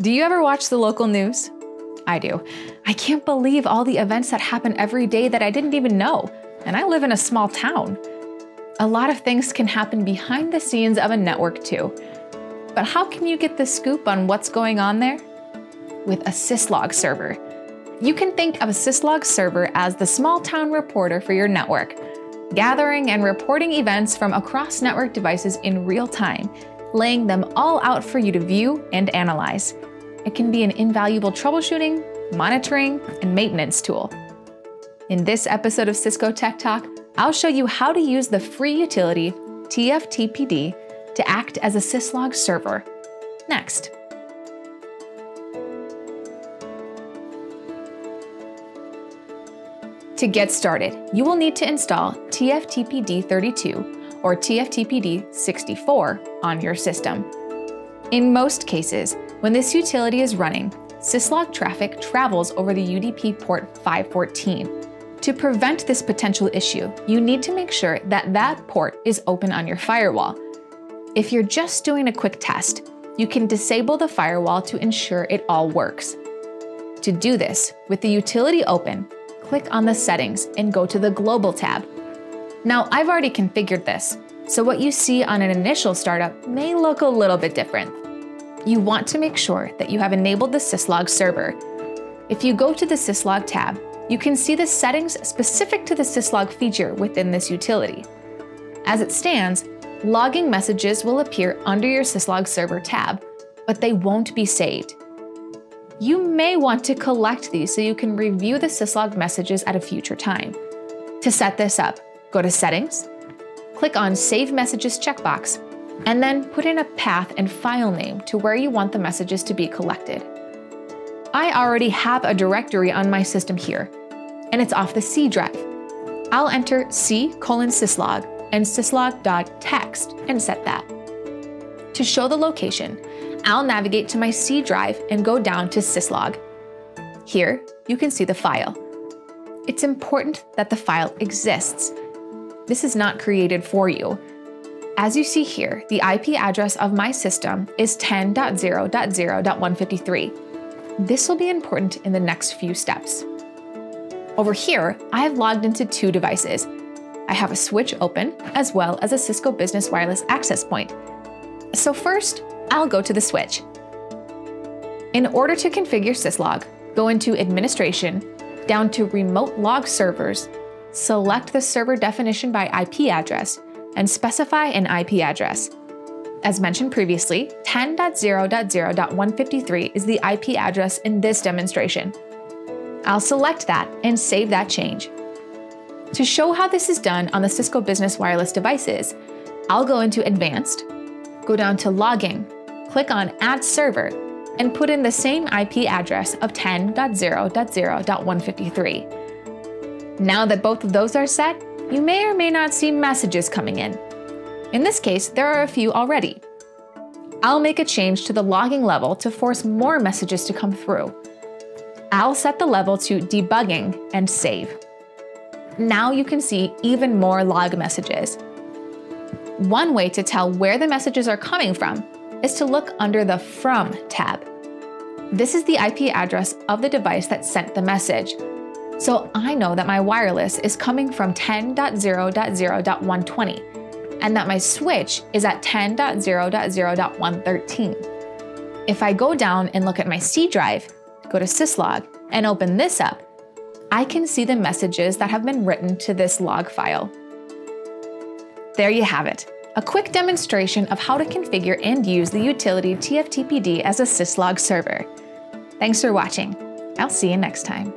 Do you ever watch the local news? I do. I can't believe all the events that happen every day that I didn't even know. And I live in a small town. A lot of things can happen behind the scenes of a network too. But how can you get the scoop on what's going on there? With a syslog server. You can think of a syslog server as the small town reporter for your network, gathering and reporting events from across network devices in real time, laying them all out for you to view and analyze. It can be an invaluable troubleshooting, monitoring, and maintenance tool. In this episode of Cisco Tech Talk, I'll show you how to use the free utility TFTPD to act as a syslog server. Next. To get started, you will need to install TFTPD 32 or TFTPD 64 on your system. In most cases, when this utility is running, syslog traffic travels over the UDP port 514. To prevent this potential issue, you need to make sure that that port is open on your firewall. If you're just doing a quick test, you can disable the firewall to ensure it all works. To do this, with the utility open, click on the settings and go to the Global tab. Now, I've already configured this, so what you see on an initial startup may look a little bit different. You want to make sure that you have enabled the syslog server. If you go to the syslog tab, you can see the settings specific to the syslog feature within this utility. As it stands, logging messages will appear under your syslog server tab, but they won't be saved. You may want to collect these so you can review the syslog messages at a future time. To set this up, go to Settings, click on Save Messages checkbox, and then put in a path and file name to where you want the messages to be collected. I already have a directory on my system here, and it's off the C drive. I'll enter C colon syslog and syslog.txt and set that. To show the location, I'll navigate to my C drive and go down to syslog. Here, you can see the file. It's important that the file exists. This is not created for you. As you see here, the IP address of my system is 10.0.0.153. This will be important in the next few steps. Over here, I have logged into two devices. I have a switch open, as well as a Cisco Business Wireless access point. So first, I'll go to the switch. In order to configure syslog, go into Administration, down to Remote Log Servers, select the server definition by IP address, and specify an IP address. As mentioned previously, 10.0.0.153 is the IP address in this demonstration. I'll select that and save that change. To show how this is done on the Cisco Business Wireless devices, I'll go into Advanced, go down to Logging, click on Add Server, and put in the same IP address of 10.0.0.153. Now that both of those are set, you may or may not see messages coming in. In this case, there are a few already. I'll make a change to the logging level to force more messages to come through. I'll set the level to debugging and save. Now you can see even more log messages. One way to tell where the messages are coming from is to look under the From tab. This is the IP address of the device that sent the message. So I know that my wireless is coming from 10.0.0.120 and that my switch is at 10.0.0.113. If I go down and look at my C drive, go to syslog, and open this up, I can see the messages that have been written to this log file. There you have it, a quick demonstration of how to configure and use the utility TFTPD as a syslog server. Thanks for watching. I'll see you next time.